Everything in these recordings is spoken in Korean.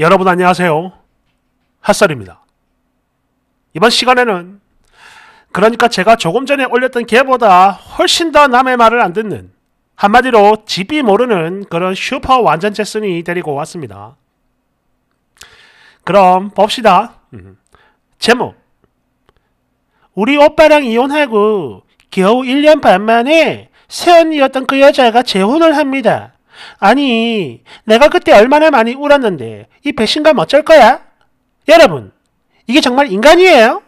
여러분 안녕하세요. 핫설입니다. 이번 시간에는 그러니까 제가 조금 전에 올렸던 개보다 훨씬 더 남의 말을 안 듣는 한마디로 집이 모르는 그런 슈퍼 완전 제슨이 데리고 왔습니다. 그럼 봅시다. 음. 제목 우리 오빠랑 이혼하고 겨우 1년 반 만에 새언니였던 그 여자가 재혼을 합니다. 아니, 내가 그때 얼마나 많이 울었는데 이 배신감 어쩔 거야? 여러분, 이게 정말 인간이에요?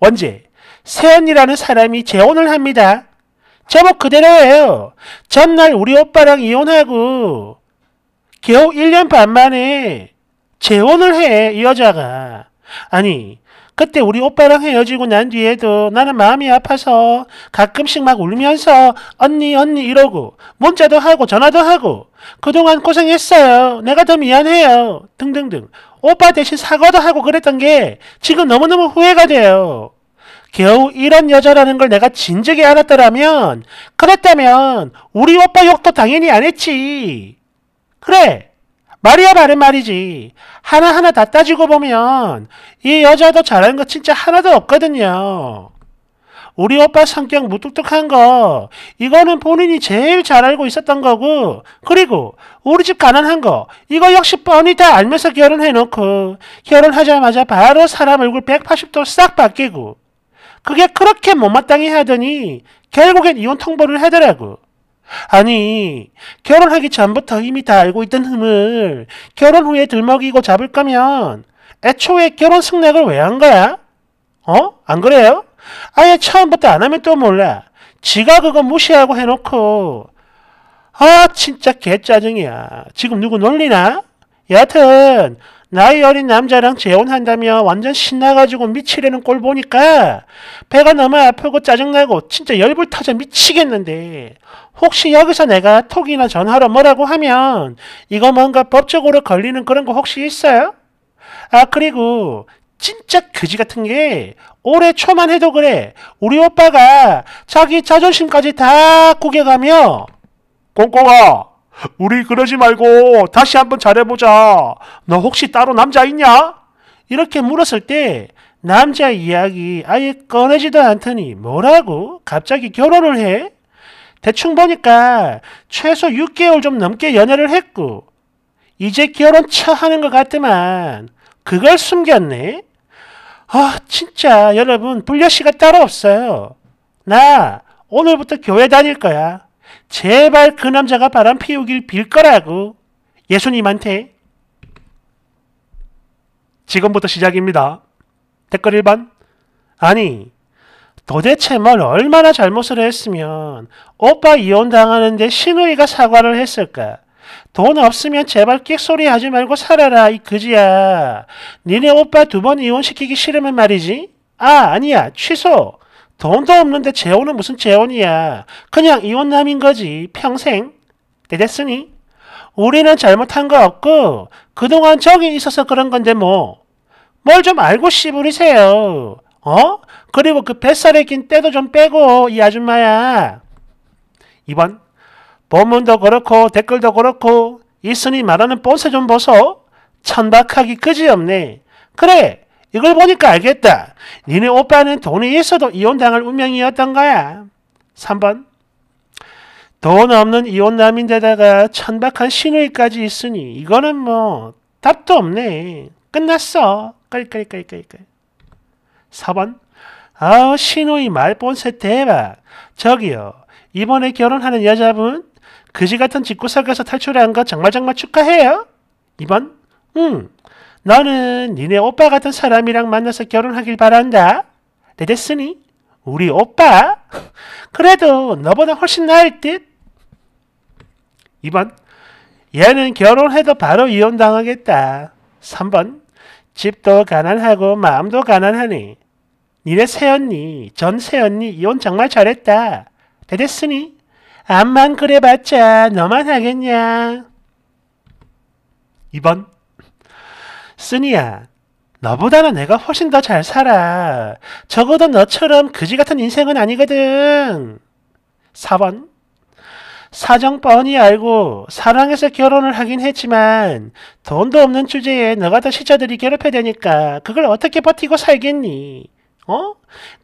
원제, 새언니라는 사람이 재혼을 합니다. 제목 그대로예요. 전날 우리 오빠랑 이혼하고 겨우 1년 반 만에 재혼을 해, 이 여자가. 아니, 그때 우리 오빠랑 헤어지고 난 뒤에도 나는 마음이 아파서 가끔씩 막 울면서 언니 언니 이러고 문자도 하고 전화도 하고 그동안 고생했어요. 내가 더 미안해요. 등등등. 오빠 대신 사과도 하고 그랬던 게 지금 너무너무 후회가 돼요. 겨우 이런 여자라는 걸 내가 진즉에 알았더라면 그랬다면 우리 오빠 욕도 당연히 안 했지. 그래. 말이야 바른 말이지. 하나하나 다 따지고 보면 이 여자도 잘하는 거 진짜 하나도 없거든요. 우리 오빠 성격 무뚝뚝한 거 이거는 본인이 제일 잘 알고 있었던 거고 그리고 우리 집 가난한 거 이거 역시 뻔히 다 알면서 결혼해놓고 결혼하자마자 바로 사람 얼굴 180도 싹 바뀌고 그게 그렇게 못마땅해 하더니 결국엔 이혼 통보를 하더라고. 아니, 결혼하기 전부터 이미 다 알고 있던 흠을 결혼 후에 들먹이고 잡을 거면 애초에 결혼 승낙을 왜 한 거야? 어? 안 그래요? 아예 처음부터 안 하면 또 몰라. 지가 그거 무시하고 해놓고 아 진짜 개짜증이야. 지금 누구 놀리나? 여하튼 나이 어린 남자랑 재혼한다며 완전 신나가지고 미치려는 꼴 보니까 배가 너무 아프고 짜증나고 진짜 열불 터져 미치겠는데 혹시 여기서 내가 톡이나 전화로 뭐라고 하면 이거 뭔가 법적으로 걸리는 그런 거 혹시 있어요? 아 그리고 진짜 그지 같은 게 올해 초만 해도 그래 우리 오빠가 자기 자존심까지 다 구겨가며 꽁꽁아 우리 그러지 말고 다시 한번 잘해보자. 너 혹시 따로 남자 있냐? 이렇게 물었을 때 남자 이야기 아예 꺼내지도 않더니 뭐라고? 갑자기 결혼을 해? 대충 보니까 최소 6개월 좀 넘게 연애를 했고 이제 결혼 처 하는 것 같더만 그걸 숨겼네? 아 진짜 여러분 불려씨가 따로 없어요. 나 오늘부터 교회 다닐 거야. 제발 그 남자가 바람 피우길 빌 거라고 예수님한테 지금부터 시작입니다. 댓글 1번 아니 도대체 뭘 얼마나 잘못을 했으면 오빠 이혼당하는데 신우이가 사과를 했을까? 돈 없으면 제발 끽소리 하지 말고 살아라 이 그지야. 니네 오빠 두 번 이혼시키기 싫으면 말이지? 아 아니야 취소. 돈도 없는데 재혼은 무슨 재혼이야. 그냥 이혼남인 거지. 평생. 됐으니 우리는 잘못한 거 없고 그동안 적이 있어서 그런 건데 뭐. 뭘 좀 알고 씨부리세요. 어? 그리고 그 뱃살에 낀 때도 좀 빼고 이 아줌마야. 2번 본문도 그렇고 댓글도 그렇고 있으니 말하는 본세 좀 보소. 천박하기 그지없네. 그래 이걸 보니까 알겠다. 니네 오빠는 돈이 있어도 이혼당할 운명이었던 거야. 3번. 돈 없는 이혼남인데다가 천박한 신우이까지 있으니 이거는 뭐 답도 없네. 끝났어. 끌끌끌끌끌. 4번. 아우 신우이 말본세 대박. 저기요. 이번에 결혼하는 여자분 그지 같은 집구석에서 탈출한 거 정말 정말 축하해요. 2번. 응. 너는 니네 오빠 같은 사람이랑 만나서 결혼하길 바란다. 내 됐으니 우리 오빠? 그래도 너보다 훨씬 나을 듯? 2번 얘는 결혼해도 바로 이혼당하겠다. 3번 집도 가난하고 마음도 가난하니 니네 새언니 전 새언니 이혼 정말 잘했다. 내 됐으니 암만 그래봤자 너만 하겠냐. 2번 쓰니야, 너보다는 내가 훨씬 더 잘 살아. 적어도 너처럼 그지 같은 인생은 아니거든. 4번. 사정 뻔히 알고 사랑해서 결혼을 하긴 했지만 돈도 없는 주제에 너 같은 시자들이 괴롭혀대니까 그걸 어떻게 버티고 살겠니? 어?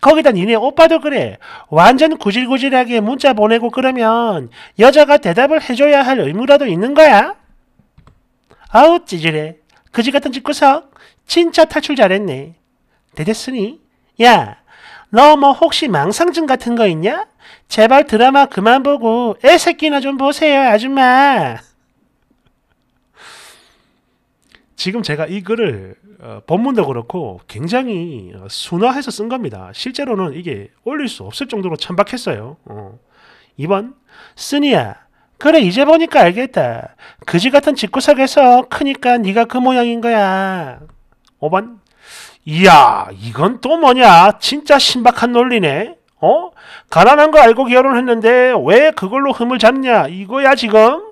거기다 니네 오빠도 그래. 완전 구질구질하게 문자 보내고 그러면 여자가 대답을 해줘야 할 의무라도 있는 거야? 아우 찌질해. 그지 같은 집구석. 진짜 탈출 잘했네. 대됐으니 야, 너 뭐 혹시 망상증 같은 거 있냐? 제발 드라마 그만 보고 애 새끼나 좀 보세요, 아줌마. 지금 제가 이 글을 어, 본문도 그렇고 굉장히 어, 순화해서 쓴 겁니다. 실제로는 이게 올릴 수 없을 정도로 천박했어요. 어. 2번 쓰니야 그래 이제 보니까 알겠다. 그지 같은 집구석에서 크니까 네가 그 모양인 거야. 5번 이야 이건 또 뭐냐 진짜 신박한 논리네. 어? 가난한 거 알고 결혼했는데 왜 그걸로 흠을 잡냐 이거야 지금?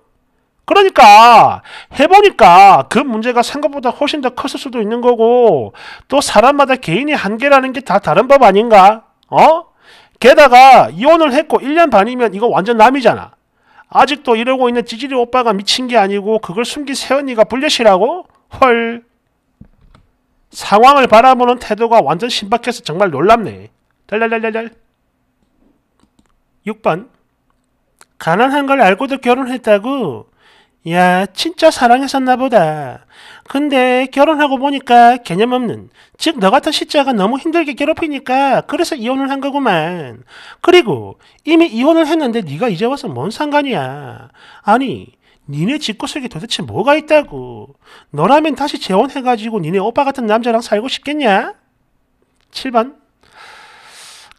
그러니까 해보니까 그 문제가 생각보다 훨씬 더 컸을 수도 있는 거고 또 사람마다 개인의 한계라는 게 다 다른 법 아닌가? 어? 게다가 이혼을 했고 1년 반이면 이거 완전 남이잖아. 아직도 이러고 있는 지질이 오빠가 미친 게 아니고 그걸 숨긴 세연이가 불려시라고? 헐. 상황을 바라보는 태도가 완전 신박해서 정말 놀랍네. 달달달달달. 6번. 가난한 걸 알고도 결혼했다고? 야, 진짜 사랑했었나 보다. 근데 결혼하고 보니까 개념 없는, 즉, 너 같은 시자가 너무 힘들게 괴롭히니까 그래서 이혼을 한 거구만. 그리고 이미 이혼을 했는데 네가 이제 와서 뭔 상관이야. 아니, 니네 집구석에 도대체 뭐가 있다고. 너라면 다시 재혼해가지고 니네 오빠 같은 남자랑 살고 싶겠냐? 7번.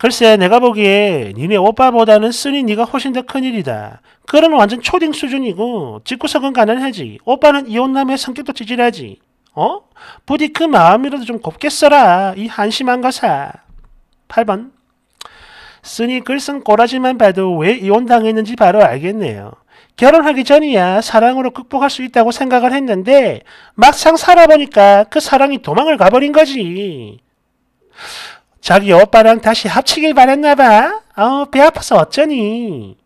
글쎄 내가 보기에 니네 오빠보다는 쓰니 네가 훨씬 더 큰일이다. 그런 완전 초딩 수준이고 집구석은 가난하지. 오빠는 이혼남의 성격도 찌질하지. 어? 부디 그 마음이라도 좀 곱게 써라. 이 한심한 거사. 8번 쓰니 글쓴 꼬라지만 봐도 왜 이혼당했는지 바로 알겠네요. 결혼하기 전이야 사랑으로 극복할 수 있다고 생각을 했는데 막상 살아보니까 그 사랑이 도망을 가버린 거지. 자기 오빠랑 다시 합치길 바랬나봐. 어, 배 아파서 어쩌니.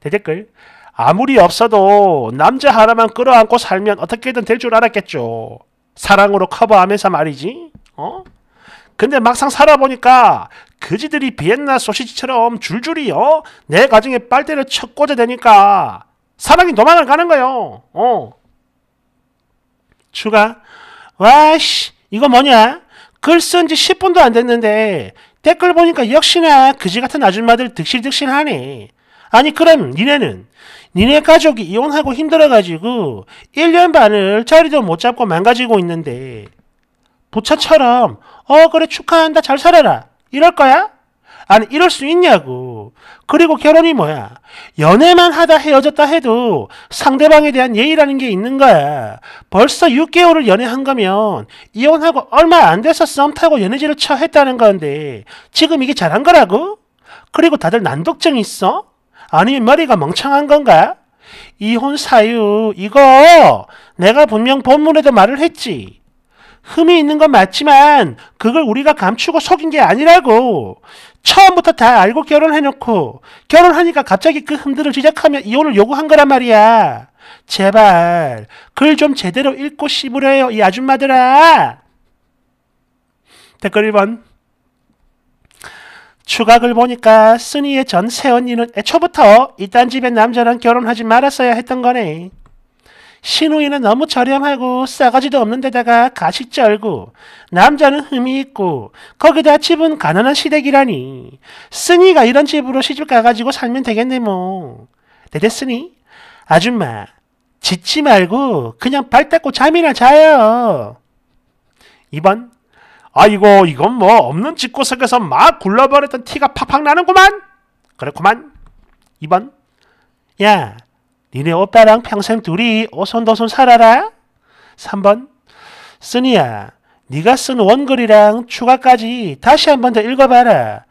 대댓글. 아무리 없어도 남자 하나만 끌어안고 살면 어떻게든 될 줄 알았겠죠. 사랑으로 커버하면서 말이지. 어? 근데 막상 살아보니까 그지들이 비엔나 소시지처럼 줄줄이 어? 내 가정에 빨대를 쳐 꽂아대니까 사랑이 도망을 가는 거요. 어. 추가. 와씨 이거 뭐냐? 글 쓴 지 10분도 안 됐는데 댓글 보니까 역시나 그지 같은 아줌마들 득실득실하네. 아니 그럼 니네는 니네 가족이 이혼하고 힘들어가지고 1년 반을 자리도 못 잡고 망가지고 있는데 부처처럼 어 그래 축하한다 잘 살아라 이럴 거야? 아니 이럴 수 있냐고. 그리고 결혼이 뭐야? 연애만 하다 헤어졌다 해도 상대방에 대한 예의라는 게 있는 거야. 벌써 6개월을 연애한 거면 이혼하고 얼마 안 돼서 썸 타고 연애질을 쳐 했다는 건데 지금 이게 잘한 거라고? 그리고 다들 난독증 있어? 아니면 머리가 멍청한 건가? 이혼 사유 이거 내가 분명 본문에도 말을 했지. 흠이 있는 건 맞지만 그걸 우리가 감추고 속인 게 아니라고. 처음부터 다 알고 결혼해놓고 결혼하니까 갑자기 그 흠들을 지적하며 이혼을 요구한 거란 말이야. 제발 글 좀 제대로 읽고 씹으래요 이 아줌마들아. 댓글 1번 추각을 보니까 쓰니의 전 새언니는 애초부터 이딴 집의 남자랑 결혼하지 말았어야 했던 거네. 신우이는 너무 저렴하고 싸가지도 없는 데다가 가식 쩔고 남자는 흠이 있고 거기다 집은 가난한 시댁이라니. 쓰니가 이런 집으로 시집 가가지고 살면 되겠네 뭐. 대대쓰니? 아줌마 짖지 말고 그냥 발 닦고 잠이나 자요. 2번 아이고 이건 뭐 없는 집구석에서 막 굴러버렸던 티가 팍팍 나는구만. 그렇구만. 2번 야 니네 오빠랑 평생 둘이 오손도손 살아라. 3번 쓰니야 네가 쓴 원글이랑 추가까지 다시 한 번 더 읽어봐라.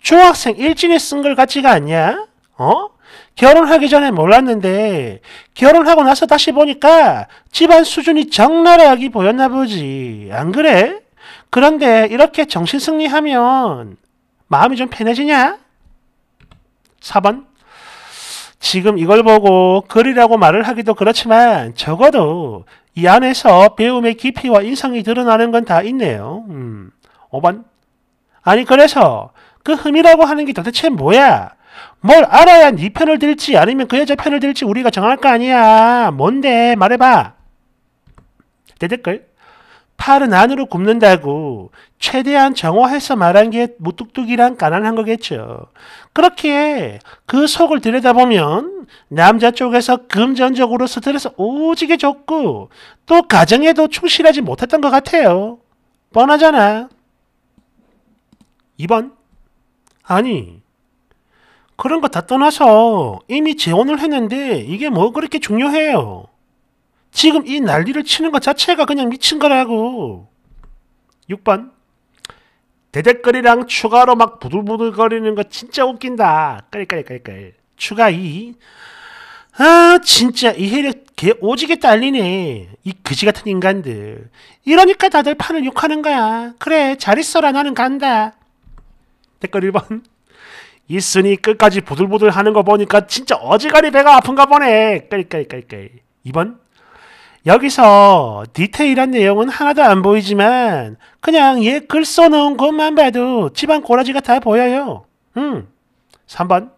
중학생 일진이 쓴글 같지가 않냐? 어? 결혼하기 전에 몰랐는데 결혼하고 나서 다시 보니까 집안 수준이 적나라하게 보였나 보지. 안 그래? 그런데 이렇게 정신승리하면 마음이 좀 편해지냐? 4번 지금 이걸 보고 글이라고 말을 하기도 그렇지만 적어도 이 안에서 배움의 깊이와 인성이 드러나는 건 다 있네요. 음. 5번. 아니 그래서 그 흠이라고 하는 게 도대체 뭐야? 뭘 알아야 네 편을 들지 아니면 그 여자 편을 들지 우리가 정할 거 아니야. 뭔데? 말해봐. 대댓글. 팔은 안으로 굽는다고 최대한 정화해서 말한 게 무뚝뚝이랑 가난한 거겠죠. 그렇게 그 속을 들여다보면 남자 쪽에서 금전적으로 스트레스 오지게 줬고 또 가정에도 충실하지 못했던 것 같아요. 뻔하잖아. 2번. 아니, 그런 거 다 떠나서 이미 재혼을 했는데 이게 뭐 그렇게 중요해요. 지금 이 난리를 치는 것 자체가 그냥 미친 거라고. 6번. 대댓글이랑 추가로 막 부들부들거리는 거 진짜 웃긴다. 깔깔깔깔. 추가 2. 아 진짜 이 해력 개 오지게 딸리네. 이 그지 같은 인간들. 이러니까 다들 판을 욕하는 거야. 그래 잘 있어라 나는 간다. 댓글 1번. 있으니 끝까지 부들부들 하는 거 보니까 진짜 어지간히 배가 아픈가 보네. 깔깔깔깔. 2번. 여기서 디테일한 내용은 하나도 안 보이지만 그냥 얘 글 써놓은 것만 봐도 집안 꼬라지가 다 보여요. 음. 3번.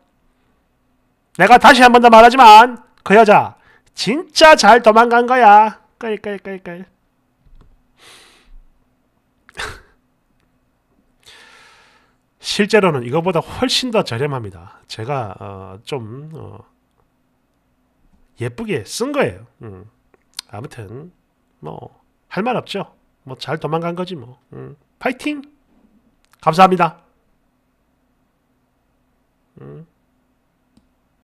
내가 다시 한 번 더 말하지만 그 여자 진짜 잘 도망간 거야. 깔깔깔깔. 실제로는 이거보다 훨씬 더 저렴합니다. 제가 어, 좀 어, 예쁘게 쓴 거예요. 음. 아무튼 뭐 할 말 없죠. 뭐 잘 도망간 거지 뭐. 음. 파이팅. 감사합니다. 음.